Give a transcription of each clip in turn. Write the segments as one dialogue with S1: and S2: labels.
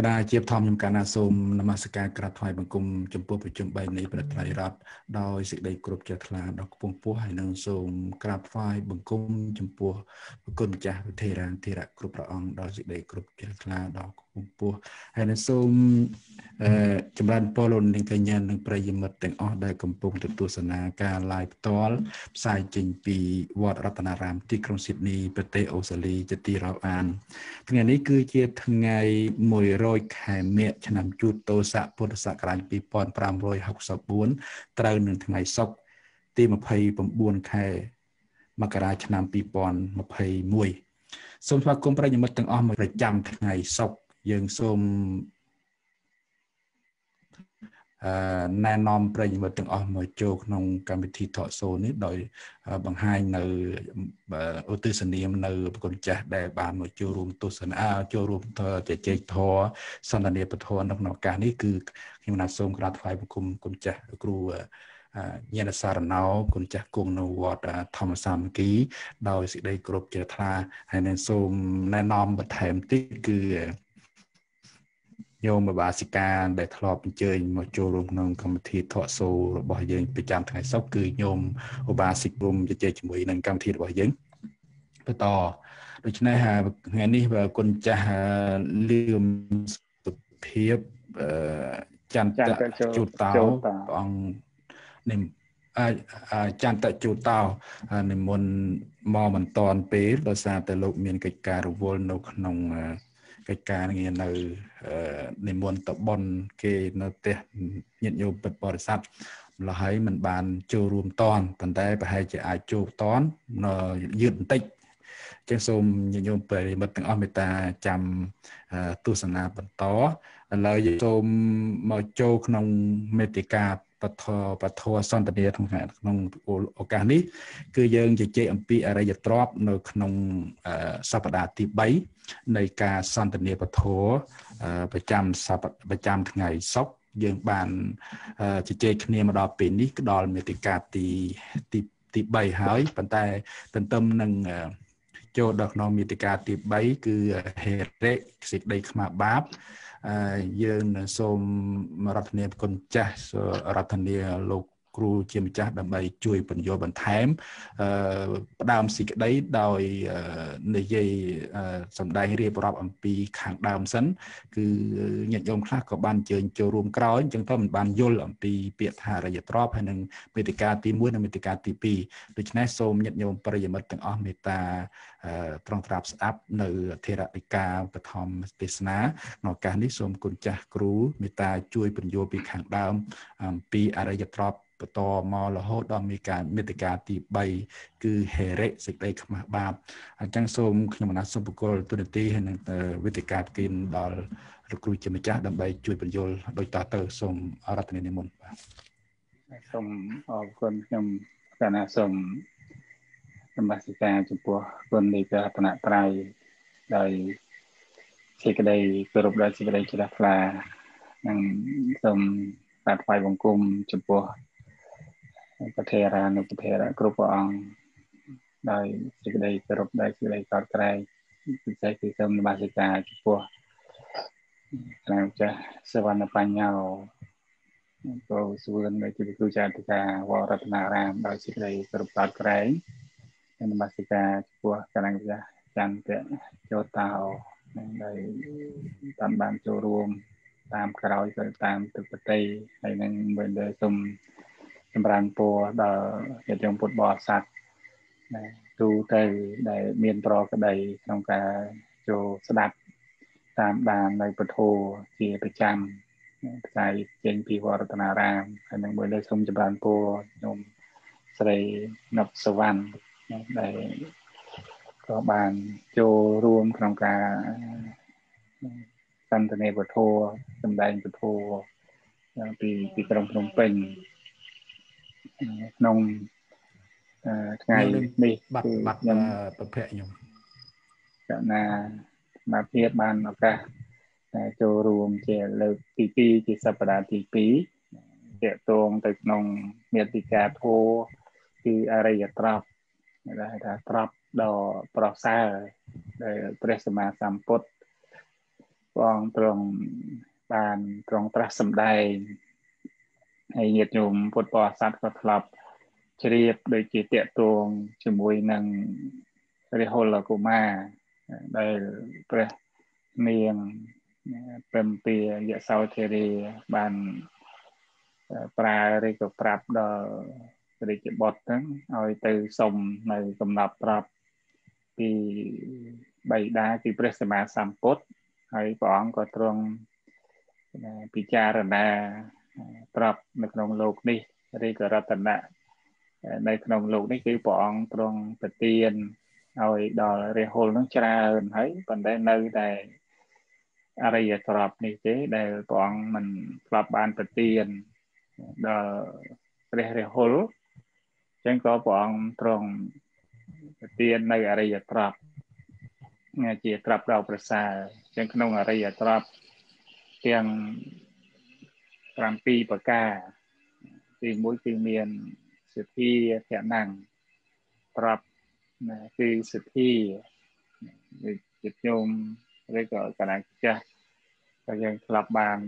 S1: កណាជាធម្មខ្ញុំកាលណាសូមនមស្ការក្រាបថ្វាយបង្គំចំពោះប្រជុំ3នៃព្រះត្រៃរតដោយសេចក្តីគោរពជ្រះថ្លាដល់គង់ពោះហើយនឹងសូមក្រាបថ្វាយបង្គំចំពោះព្រះគុណម្ចាស់វិធេរានធិរៈគ្រប់ព្រះអង្គដោយសេចក្តីគោរពជ្រះថ្លាដល់គង់ពោះហើយនឹងសូមអឺចម្រើនពរលោកនាងកញ្ញានិងប្រិយមិត្តទាំងអស់ដែលកំពុងទស្សនាការ live ផ្ទាល់ផ្សាយចេញពីវត្តរតនារាមទីក្រុងស៊ីដនីប្រទេសអូស្ត្រាលីជាទីរាប់អានថ្ងៃនេះគឺជាថ្ងៃ100ខែមិញឆ្នាំជូតទោស័កពុទ្ធសករាជ2564ត្រូវនឹងថ្ងៃសុក្រទី29ខែមករាឆ្នាំ2021សូមស្វាគមន៍ប្រិយមិត្តទាំងអស់មកប្រចាំថ្ងៃសុក្រ យើងសូមអឺណែនាំប្រិយមិត្តទាំងអស់មកចូលក្នុងកម្មវិធីថតសូននេះដោយបង្ហាញនៅឧទ្ទិសនាមនៅប្រគុណចាស់ដែលបានមកចូលរួមទស្សនាចូលរួមជជែកធរសន្ទនាពធនៅក្នុងឱកាសនេះគឺខ្ញុំណាសូមក្រាបថ្វាយបង្គំគុណចាស់គ្រូញាណសារណោគុណចាស់គង់នៅវត្តធម្មសាមគ្គី ដោយសេចក្តីគោរពជ្រះថ្លាហើយនឹងសូមណែនាំបន្ថែមតិចគឺ ញោមបាសិកាដែលធ្លាប់អញ្ជើញមកចូលរួមក្នុងកម្មវិធីធកសូរបស់យើងប្រចាំថ្ងៃសុក្រគឺញោមឧបាសិករួមជជែកជាមួយនឹងកម្មវិធីរបស់យើងបន្តដូច្នេះថ្ងៃនេះគុណចាស់លឿមសុភាពចន្ទជូតតោព្រះអង្គនិមចន្ទជូតតោនិមន្តមកមិនតាន់ពេលដោយសារតែលោកមានកិច្ចការរវល់នៅក្នុង កិច្ចការងារនៅនិមន្តតបនគេនៅផ្ទះញាតិញោមពិតបរិស័ទម្ល៉េះហើយมันបានចូលរួមតនប៉ុន្តែប្រហែលជាអាចចូលតនយឺតបន្តិចចឹងសូមញាតិញោមប្រិមិត្តទាំងអស់មេត្តាចាំទស្សនាបន្តឥឡូវសូមមកចូលក្នុងមេតិកាបធបធសន្តានាក្នុងក្នុងឱកាសនេះ គឺយើងជជែកអំពីអរិយទ្រព្យនៅក្នុងសប្តាហ៍ទី3 នៃការសន្តានាពធប្រចាំសប្ប្រចាំថ្ងៃសុក្រយើងបានជជែកគ្នាមកដល់ពេលនេះក៏ដល់មេតិកាទីទីទី3ហើយប៉ុន្តែទន្ទឹមនឹងចូលដល់ក្នុងមេតិកាទី3គឺហេរិសេចក្តីខ្មាស់បាបយើងសូមរដ្ឋនាគុណចាស់រដ្ឋនាលោក គ្រូជាម្ចាស់ដើម្បីជួយបញ្យល់បន្ថែមអឺផ្ដើមសេចក្តីដោយនិយាយសម្ដែងរៀបរាប់អំពីខាងដើមសិនគឺញាតិញោមខ្លះក៏បានជើញចូលរួមក្រោយអញ្ចឹងទៅមិនបានយល់អំពីពាក្យថារយទ្របហើយនិងមេតិកាទី1និងមេតិកាទី2ដូច្នេះសូមញាតិញោមប្រិយមិត្តទាំងអស់មេត្តាត្រង់ត្រាប់ស្ដាប់នៅធេរតិកាបឋមទេសនាក្នុងឱកាសនេះសូមគុណចាស់គ្រូមេត្តាជួយពន្យល់ពីខាងដើមអំពីអរិយទ្រប បន្តមករហូតដល់មានការមេតិកាទី3គឺហេរិសេចក្តីខ្មាស់បាបអញ្ចឹងសូមខ្ញុំអនុសូមបកលទុនទីហើយនឹងវេទិកាគិនដល់លោកគ្រូជាម្ចាស់ដើម្បីជួយបញ្យល់ដោយតទៅសូមអរតនានិមន្តបាទ
S2: សូមអរគុណខ្ញុំកណាសូមនមស្ការចំពោះគុណនៃព្រះរតនត្រ័យដោយសេចក្តីគោរពដល់សេចក្តីជ្រះថ្លានិងសូមបាត់ថ្វាយបង្គំចំពោះ ប្រធេរានុប្រធេរៈគ្រប់ព្រះអង្គដោយសេចក្តីគោរពដោយសេចក្តីកោតក្រែងពិសេសគឺសូមនមស្ការចំពោះត្រង់ចាស់សវណ្ណបញ្ញោក៏សួននៅជាគ្រូចាតិកាវរតនារាមដោយសេចក្តីគោរពកោតក្រែងនមស្ការចំពោះកណ្ដាលចាស់ចន្ទៈចូលតោដោយតាមបានចូលរួមតាមក្រោយទៅតាមទឹកប្រតិហើយនឹងវិញទៅសូម ចម្រើនពរដល់ញាតិញោមពុទ្ធបរិស័ទណាទូទៅដែលមានប្រក្តីក្នុងការចូលស្ដាប់តាមដាននៅពធជាប្រចាំផ្សាយចេញពីវត្តនារាមហើយនឹងមួយលើសូមចម្រើនពរខ្ញុំស្រីណប់សវណ្ណដែលក៏បានចូលរួមក្នុងការសន្ទនាពធសម្ដែងពធពីពីក្រុងភ្នំពេញ ក្នុងថ្ងៃនេះ
S1: បាត់បាត់ខ្ញុំប្រភពខ្ញុំ
S2: កណាមកភាពបានឱកាសចូលរួមជាលើកទី2ជាសប្តាហ៍ទី2តាក់ទងទៅក្នុងមេតិកាធោគឺអរិយត្រប់ដែលថាត្រប់ដ៏ប្រសើរដែលព្រះសម្មាសម្ពុទ្ធព្រះអង្គទ្រង់បានទ្រង់ត្រាស់សម្ដែង ហើយញាតិញោមពុទ្ធបរិស័ទក៏ធ្លាប់ជ្រាបដូចជាតកតងជាមួយនឹងរិហុលកុមារដែលព្រះនាងព្រមពីយសោធិរីបានប្រើឬក៏ប្រាប់ដល់រាជបុត្រហ្នឹងឲ្យទៅសុំនៅកំណត់ប្រាប់ពីបៃតាគឺព្រះសម្មាសម្ពុទ្ធហើយព្រះអង្គក៏ទ្រង់ពិចារណា ប្រាប់នៅក្នុងលោកនេះឬក៏រតនៈនៅក្នុងលោកនេះគឺព្រះអង្គទ្រង់ប្រទានឲ្យដល់រាហុលនឹងច្រើនហើយប៉ុន្តែនៅតែអរិយទ្រព្យនេះទេដែលព្រះអង្គមិនធ្លាប់បានប្រទានដល់ព្រះរាហុលអញ្ចឹងក៏ព្រះអង្គទ្រង់ប្រទាននៅអរិយទ្រព្យជាទ្រព្យដ៏ប្រសើរអញ្ចឹងក្នុងអរិយទ្រព្យទាំង 7ប្រការទី1គឺមានសទ្ធាធនំទ្រព្យណាគឺសទ្ធាជាញោមឬក៏កណ្ដាលចាស់ក៏យើងធ្លាប់បាន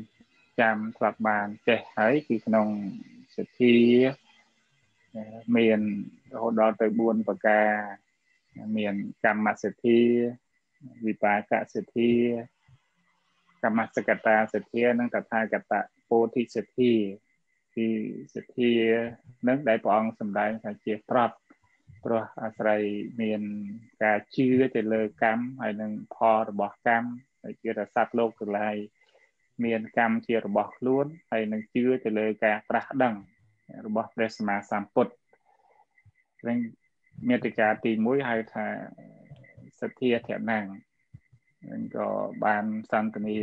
S2: ចាំធ្លាប់បានចេះហើយគឺក្នុងសទ្ធាមានរហូតដល់ទៅ4ប្រការមានកម្មសទ្ធាវិបាកសទ្ធាកម្មសកតាសទ្ធានិងតថាគត ពោធិសទ្ធាគឺសទ្ធានឹងដែលព្រះអង្គសម្ដែងថាជាប្រាប់ព្រោះអាស្រ័យមានការជឿទៅលើកម្មហើយនឹងផលរបស់កម្មហើយជារស័ព្ទលោកទាំងឡាយមានកម្មជារបស់ខ្លួនហើយនឹងជឿទៅលើការត្រាស់ដឹងរបស់ព្រះសម្មាសម្ពុទ្ធវិញមេតិកាទី1ហៅថាសទ្ធាធនំហ្នឹងក៏បានសន្ទនា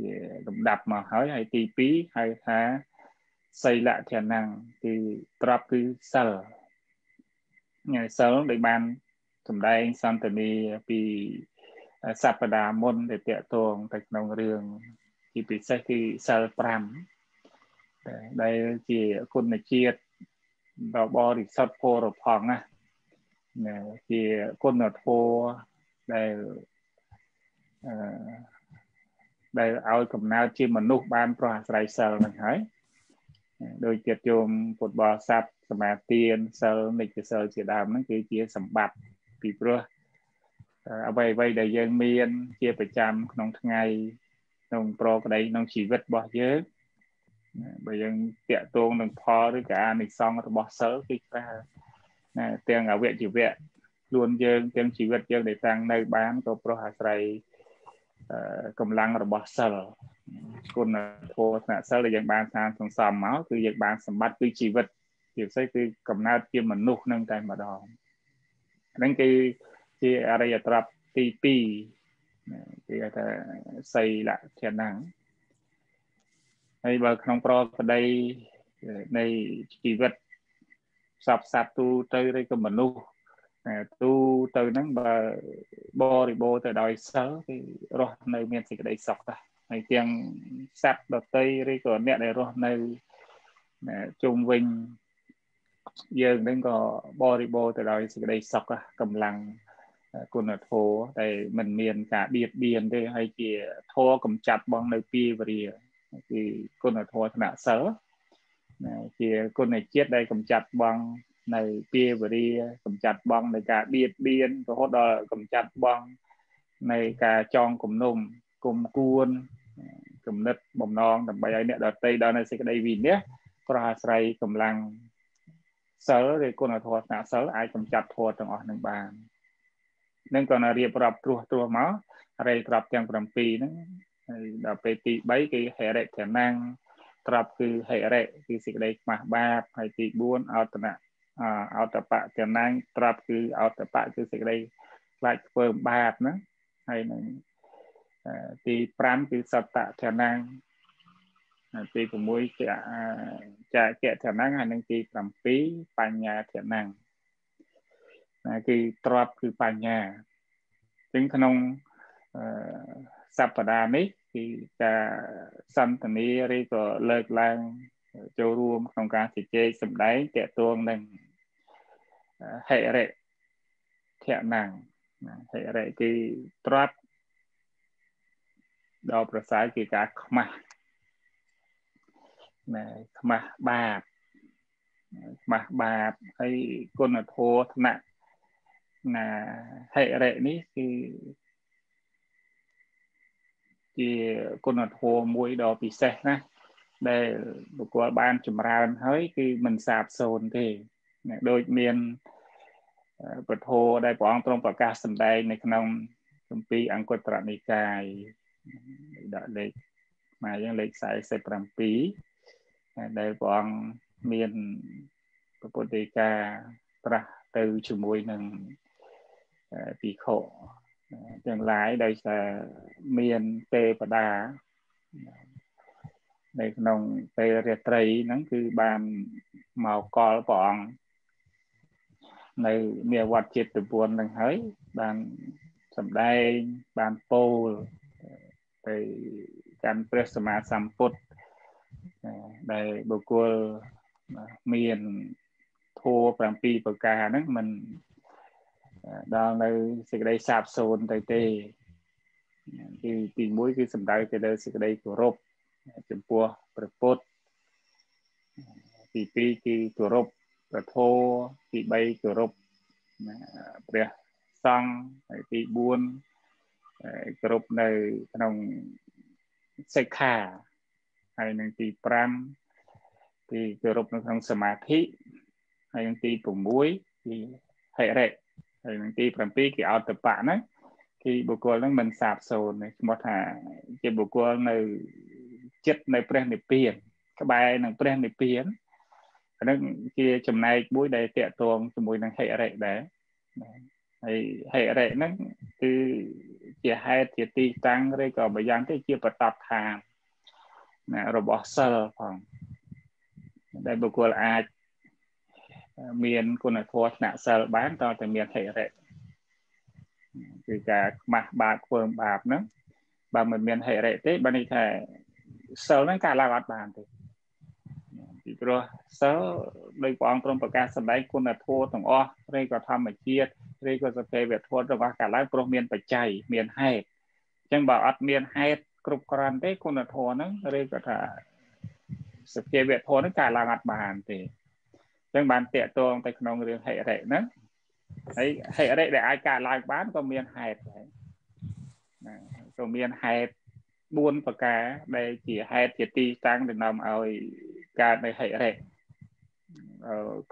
S2: ជាលំដាប់មកហើយហើយទី2ហៅថាសីលធនំគឺត្រាប់គឺសិលញ៉ៃសិលដែលបានសម្ដែងសន្ទនាពីសព្ទាមុនដែលតកតងទៅក្នុងរឿងជាពិសេសគឺសិល5ដែលជាគុណជាតិដ៏បរិសុទ្ធពរផងណាជាគុណធម៌ដែលអឺ ដែលឲ្យកំណើតជាមនុស្សបានប្រោះអាស្រ័យសិលនឹងហើយដោយចិត្តជុំពុទ្ធបរិស័ទសមាទានសិលនិច្ចសិលជាដើមហ្នឹងគឺជាសម្បត្តិពីព្រោះអ្វីអ្វីដែលយើងមាន ជាប្រចាំក្នុងថ្ងៃក្នុងប្រក្តីក្នុងជីវិតរបស់យើងបើយើងតាក់ទងនឹងផលឬក៏អានិសង្ឃរបស់សិលគឺថាណាទាំងអវយវៈខ្លួនយើងទាំងជីវិតយើងដែលតាំងនៅបានក៏ប្រោះអាស្រ័យ កម្លាំងរបស់សិលគុណធម៌ថ្នាក់សិលដែលយើងបានសាងសន្សំមកគឺយើងបានសម្បត្តិគឺជីវិតជាពិសេសគឺកំណើតជាមនុស្សនឹងតែម្ដងហ្នឹងគឺជាអរិយត្រ័ព្យទី2គេថាសីលធនំហើយបើក្នុងប្រក្តីនៃជីវិតសពសត្វទូទៅឬក៏មនុស្ស ទូទៅហ្នឹងបើបរិបូរទៅដោយសិលគឺរស់នៅមានសេចក្តីសុខដែរហើយទាំងសត្វដតីឬក៏អ្នកដែលរស់នៅជុំវិញយើងនឹងក៏បរិបូរទៅដោយសេចក្តីសុខកម្លាំងគុណធម៌តែมันមានការបៀតបៀនទេហើយជាធម៌កំចាត់បងនៅពីវរាគឺគុណធម៌ថ្នាក់សិលជាគុណជាតិដែលកំចាត់បង នៅពីវរាកំចាត់បងនៃការបៀតបៀនរហូតដល់កំចាត់បងនៃការចងគំនុំគុំគួនគំនិតបំណងដើម្បីឲ្យអ្នកដតីដល់នៅសេចក្តីវិន័យប្រអាស្រ័យកម្លាំងសិលឬគុណធម៌ស្នាក់សិលអាចកំចាត់ធម៌ទាំងអស់នឹងបាននឹងក៏រៀបរាប់ត្រួសត្រាសមករេក្របទាំង7ហ្នឹងហើយដល់ពេលទី3គឺហេរិធនាំងត្រាប់គឺហេរិគឺសេចក្តីខ្មាស់បាបហើយទី4អោតនៈ អោតបៈចំណាញ់ត្រាប់គឺអោតបៈគឺសេចក្តីខ្លាចធ្វើបាបណាហើយនឹងទី5គឺសត្តៈចំណាញ់ទី6ជាចាកៈចំណាញ់ហើយនឹងទី7បញ្ញាចំណាញ់ណាគឺទ្របគឺបញ្ញាអញ្ចឹងក្នុងសប្តាហ៍នេះគឺការសន្ទនាឬក៏លើកឡើងចូលរួមក្នុងការជជែកសម្ដែងតកតងនឹង ហិរិធៈណាំងហិរិគឺត្រាប់ដ៏ប្រសើរគឺការខ្មាស់ណែខ្មាស់បាបខ្មាស់បាបហើយគុណធម៌ថ្នាក់ណាហិរិនេះគឺជាគុណធម៌មួយដ៏ពិសេសណាដែលបុគ្គលបានចម្រើនហើយគឺមិនសាបសូន្យទេ ដូចមានពធដែលព្រះអង្គទ្រង់ប្រកាសសម្ដែងនៅក្នុងគម្ពីរអង្គតរនិកាយដាក់លេខមកយ៉ាងលេខ47ដែលព្រះអង្គមានពុទ្ធដីកាត្រាស់ទៅជាមួយនឹងភិក្ខុទាំងឡាយដោយសារមានទេវតានៅក្នុងពេលរាត្រីហ្នឹងគឺបានមកកល់ព្រះអង្គ នៅមាវត្តចិត្តពន្ធនឹងហើយបានសម្ដែងបានពោលទៅកាន់ព្រះសម្មាសម្ពុទ្ធដែលបុគ្គលមានធัว7ប្រការហ្នឹងมันដល់នៅសេចក្តីសាបសូន្យទៅទេគឺទី1គឺសំដៅទៅលើសេចក្តីគោរពចំពោះព្រះពុទ្ធទី2គឺគោរព ព្រះធម៌ទី3គោរពព្រះសង្ឃហើយទី4គោរពនៅក្នុងសិក្ខាហើយនឹងទី5គឺគោរពនៅក្នុងសមាធិហើយនឹងទី6គឺហិរិហើយនឹងទី7គឺអតបៈហ្នឹងគឺបុគ្គលហ្នឹងមិនសាបសូន្យឈ្មោះថាជាបុគ្គលនៅចិត្តនៅព្រះនិព្វានក្បែរនឹងព្រះនិព្វាន ហ្នឹងជាចំណែកមួយដែលតកតងជាមួយនឹងហិរិដែរហើយហិរិហ្នឹងគឺជាហេតុជាទីតាំងឬក៏ម្យ៉ាងទៅជាបតតឋានណារបស់សិលផងដែលបុគ្គលអាចមានគុណធម៌ថ្នាក់សិលបានតើតែមានហិរិគឺការខ្មាស់បាបធ្វើបាបហ្នឹងបើមិនមានហិរិទេបើនេះថាសិលហ្នឹងការឡើងអត់បានទេ ពីព្រោះសិលដោយព្រះអង្គទ្រង់ប្រកាសសម្ដែងគុណធម៌ទាំងអស់ឬក៏ធម្មជាតិឬក៏សភាវធម៌របស់កាលឡើងព្រោះមានបច្ច័យមានហេតុអញ្ចឹងបើអត់មានហេតុគ្រប់គ្រាន់ទេគុណធម៌ហ្នឹងឬក៏ថាសភាវធម៌ហ្នឹងការឡើងអត់បានទេអញ្ចឹងបានតាកតងទៅក្នុងរឿងហិរិហ្នឹងហើយហិរិដែលអាចកើតឡើងបានក៏មានហេតុដែរណាក៏មានហេតុ4ប្រការដែលជាហេតុជាទីតាំងដែលនាំឲ្យ កើតនៅហិរិ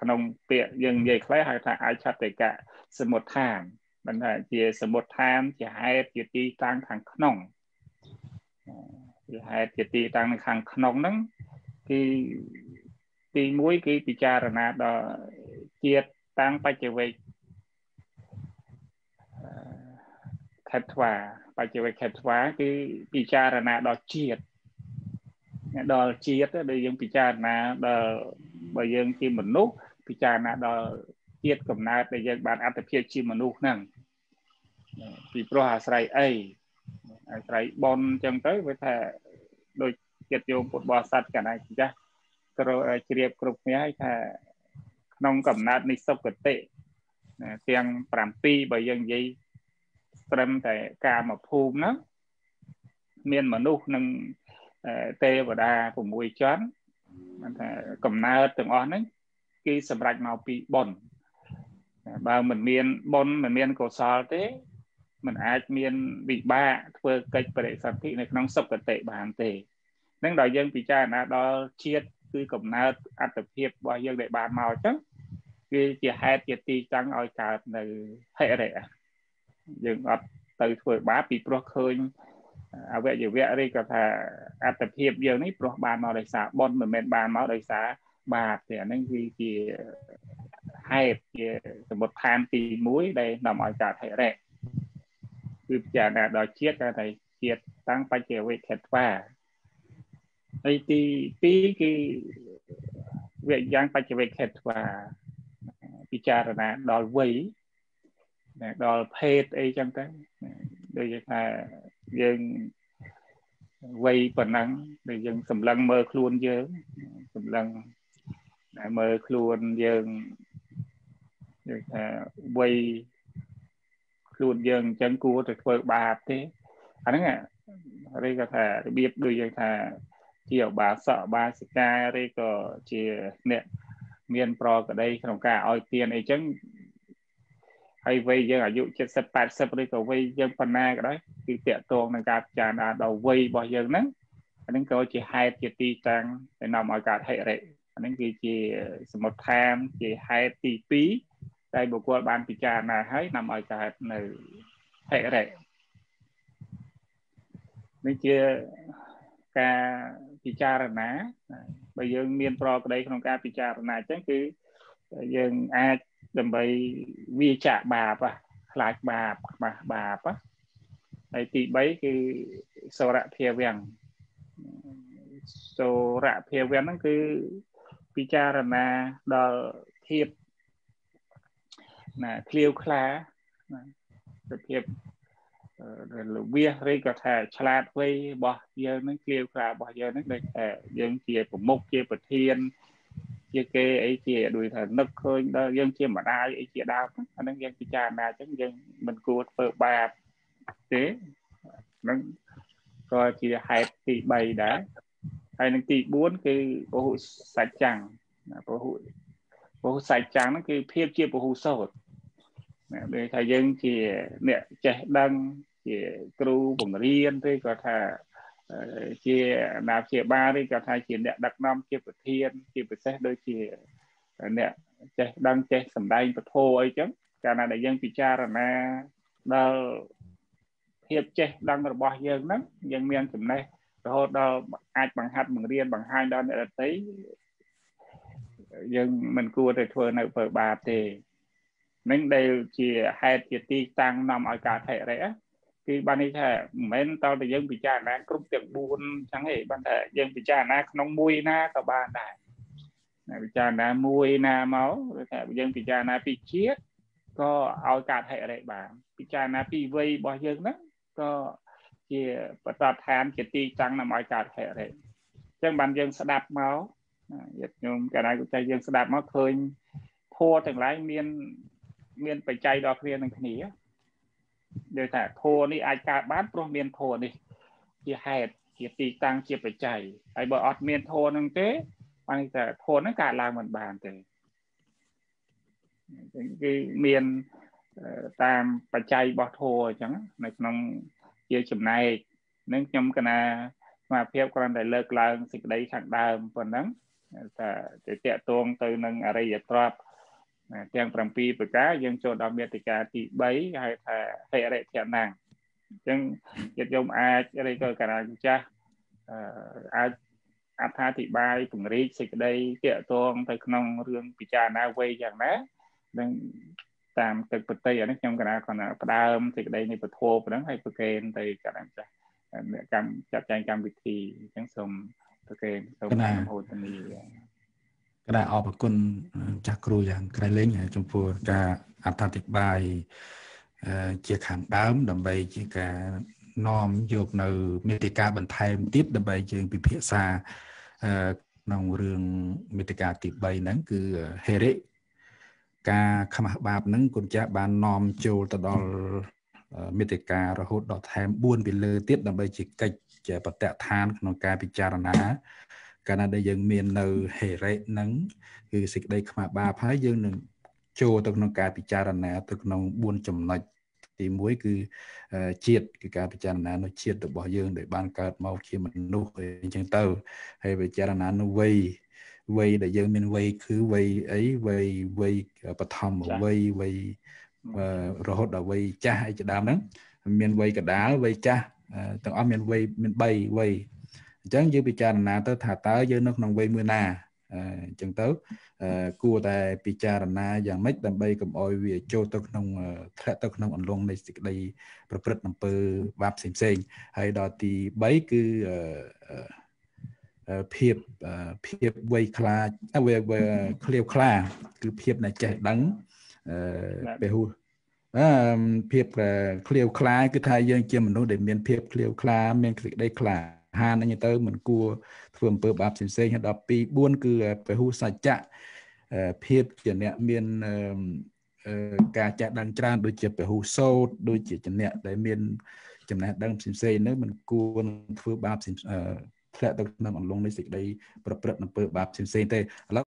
S2: ក្នុងពាក្យយើងនិយាយខ្លះហៅថាអាចឆតិកៈសមុដ្ឋានមិនថាជាសមុដ្ឋានជាហេតុជាទីតាំងខាងក្នុងជាហេតុជាទីតាំងនៅខាងក្នុងហ្នឹងគឺទី1គឺពិចារណាដល់ជាតិតាំងបច្ចវេកខេតថ្វាបច្ចវេកខេតថ្វាគឺពិចារណាដល់ជាតិ ដល់ជាតិដែលយើងពិចារណាដល់បើយើងជាមនុស្សពិចារណាដល់ជាតិកំណើតដែលយើងបានអត្តភាពជាមនុស្សហ្នឹងពីព្រោះអាស្រ័យអីអាស្រ័យបនអញ្ចឹងទៅវាថាដូចចិត្តយោមពុទ្ធបរិស័ទកណ្ដាលចាស់ជ្រាបគ្រប់គ្នាហើយថាក្នុងកំណើតនៃសុគតិទាំង7បើយើងនិយាយត្រឹមតែកាមភូមិហ្នឹងមានមនុស្សនិង ទេវតា6ជាន់បានថាកំណើតទាំងអស់ហ្នឹងគឺសម្រេចមកពីបុណ្យបើមិនមានបុណ្យមិនមានកុសលទេมันអាចមានវិបាកធ្វើកិច្ចបរិសន្ធិនៅក្នុងសុគតិបានទេនឹងដល់យើងពិចារណាដល់ជាតិគឺកំណើតអត្តភាពរបស់យើងដែលបានមកអញ្ចឹងគឺជាហេតុជាទីតាំងឲ្យកើតនៅហិរិយើងអត់ទៅធ្វើបាបពីព្រោះឃើញ អវយវៈឬក៏ថាអត្តភាពយើងនេះព្រោះបានមកដោយសារបុណ្យមិនមែនបានមកដោយសារបាបទេអានឹងគឺជាហេតុជាសមុទ្ឋានទី1ដែលនាំឲ្យកើតហិរិគឺពិចារណាដល់ជាតិតែតែជាតិតាំងបច្ចវេខេត្វាហើយទី2គឺវិញ្ញាណបច្ចវេខេត្វាពិចារណាដល់វ័យដល់ភេទអីចឹងទៅដូចថា យើងវ័យប៉ុណ្ណឹងដែលយើងសម្លឹងមើលខ្លួនយើងសម្លឹងដែលមើលខ្លួនយើងនិយាយថាវ័យខ្លួនយើងអញ្ចឹងគួរទៅធ្វើបាបទេអាហ្នឹងឬក៏ថារបៀបដូចយើងថាជាឧបាសកបាសិកាឬក៏ជាអ្នកមានប្រកដីក្នុងការឲ្យទានអីចឹង ហើយវ័យយើងអាយុ70 80ឬក៏វ័យយើងប៉ុណ្ណាក៏ដោយគឺតាក់ទងនឹងការពិចារណាដល់វ័យរបស់យើងហ្នឹងអានឹងក៏ជាហេតុជាទីតាំងដែលនាំឲ្យកើតហិរិអានឹងគឺជាសមុទ្ឋានជាហេតុទី2ដែលបុគ្គលបានពិចារណាហើយនាំឲ្យកើតនៅហិរិនេះជាការពិចារណាបើយើងមានប្រក្តីក្នុងការពិចារណាអញ្ចឹងគឺយើងអាច ដើម្បីវាចាក់បាបខ្លាចបាបខ្មាស់បាបហើយទី3គឺសរៈភាវៈសរៈភាវៈហ្នឹងគឺពិចារណាដល់ភាពណាឃ្លាវខ្លាណាភាពលវិសឬក៏ថាឆ្លាតវៃរបស់យើងនឹងគ្លៀវខ្លារបស់យើងនឹងដូចថាយើងជាប្រមុខជាប្រធាន ជាគេអីជាដូចថានឹកឃើញដល់យើងជាម្ដាយអីជាដើមអានឹងយើងពិចារណាអញ្ចឹងយើងមិនគួរធ្វើបាបទេនឹងក៏ជាហេតុទី3ដែរហើយនឹងទី4គឺពហុសច្ចੰពហុពហុសច្ចੰហ្នឹងគឺភាពជាពហុសោតណាដូចថាយើងជាអ្នកចេះដឹងជាគ្រូបង្រៀនឬក៏ថា ជាអាណាព្យាបាលឬក៏ថាជាអ្នកដឹកនាំជាប្រធាន ជាពិសេសដូចជាអ្នកចេះដឹងចេះសម្ដែងពធអីចឹងកាលណាដែលយើងពិចារណាដល់ភាពចេះដឹងរបស់យើងហ្នឹងយើងមានចំណេះរហូតដល់អាចបង្ហាត់បង្រៀនបង្ហាញដល់អ្នកដទៃយើងមិនគួរទៅធ្វើនៅពើបាបទេនឹងដែលជាហេតុជាទីតាំងនាំឲ្យកើតហិរិយ គឺបាននេះថាមិនមែនតើតែយើងពិចារណាគ្រប់ទាំង4អញ្ចឹងទេបានថាយើងពិចារណាក្នុងមួយណាក៏បានដែរណាពិចារណាមួយណាមកឬថាយើងពិចារណាពីជាតិក៏ឲ្យកើតហិរិបានពិចារណាពីវ័យរបស់យើងហ្នឹងក៏ជាបតដ្ឋានជាទីតាំងនាំឲ្យកើតហិរិអញ្ចឹងបានយើងស្ដាប់មកយត់ញោមកាលណាតែយើងស្ដាប់មកឃើញធัวទាំងឡាយមាន មានបច្ច័យដល់គ្នានឹងគ្នា ដូចថាធัวនេះអាចកើតបានព្រោះមានធัวនេះជាហេតុជាទីតាំងជាបច្ច័យហើយបើអត់មានធัวនឹងទេបានថាធัวនឹងកើតឡើងមិនបានទេគឺមានតាមបច្ច័យរបស់ធัวអញ្ចឹងនៅក្នុងជាចំណែកនឹងខ្ញុំកណាស្មារតីគ្រាន់តែលើកឡើងសេចក្តីខាងដើមប៉ុណ្ណឹងថាទៅតាក់ទងទៅនឹងអរិយទ្រព្យ ទាំង7ប្រការយើងចូលដល់មេតិកាទី3ហៅថាហិរិធៈណាំងអញ្ចឹងចិត្តយមអាចឬក៏ការាចាស់អាចអត្ថាធិប្បាយពង្រីកសេចក្តីតាកតងទៅក្នុងរឿងពិចារណាវ័យយ៉ាងណានឹងតាមទឹកបតីអានេះខ្ញុំកណាគាត់ផ្ដើមសេចក្តីនៃពធប៉ុណ្ណឹងហើយប្រកេនទៅការាចាស់កម្មចាត់ចែងកម្មវិធីអញ្ចឹងសូមប្រកេនសូមអនុមោទនី
S1: ក្តារអរគុណចាស់គ្រូយ៉ាងក្រៃលែងចំពោះការអត្ថាធិប្បាយជាខាងដើម ដើម្បីជាការនាំយកនៅមេតិកាបន្ថែមទៀតដើម្បីយើងពិភាក្សាក្នុងរឿងមេតិកាទី3ហ្នឹងគឺហេរិការខ្មាស់បាបហ្នឹងគុណចាស់បាននាំចូលទៅដល់មេតិការហូតដល់ថែម4ពីលើទៀតដើម្បីជាកិច្ចជាបតៈឋានក្នុងការពិចារណា កាលណាដែលយើងមាននៅហេរិហ្នឹងគឺសេចក្តីខ្មាស់បាបហើយយើងនឹងចូលទៅក្នុងការពិចារណាទៅក្នុង4ចំណុចទី1គឺជាតិគឺការពិចារណានៅជាតិរបស់យើងដែលបានកើតមកជាមនុស្សអញ្ចឹងទៅហើយពិចារណានៅវ័យវ័យដែលយើងមានវ័យគឺវ័យអីវ័យវ័យបឋមវ័យវ័យរហូតដល់វ័យចាស់អីជាដើមហ្នឹងមានវ័យកដាលវ័យចាស់ទាំងអស់មានវ័យមាន3វ័យអ ញ្ចឹងយើងពិចារណាទៅថាតើយើងនៅក្នុងវ័យមួយណាអញ្ចឹងទៅគួរតែពិចារណាយ៉ាងម៉េចដើម្បីកុំអោយវាចូលទៅក្នុងធ្លាក់ទៅក្នុងអន្លង់នៃសេចក្តីប្រព្រឹត្តអំពើបាបផ្សេងផ្សេងហើយដល់ទី3គឺភាពភាពវ័យខ្លាចវាឃ្លាវខ្លា គឺភាពនៃចេះដឹងពេលហួអឺភាពឃ្លាវខ្លា គឺថាយើងជាមនុស្សដែលមានភាពឃ្លាវខ្លាមានសេចក្តីខ្លា ហានអញ្ចឹងទៅមិនគួរធ្វើអំពើបាបផ្សេងៗហើយដល់2 4គឺពហុសច្ចៈភាពជាអ្នកមានការចាស់ដឹងច្រើនដូចជាពហុសោតដូចជាជំនៈដែលមានចំណេះដឹងផ្សេងៗនេះมันគួរនឹងធ្វើបាបផ្សេងធ្លាក់ទៅក្នុងអន្លង់នៃសេចក្តីប្រព្រឹត្តអំពើបាបផ្សេងៗទេឥឡូវ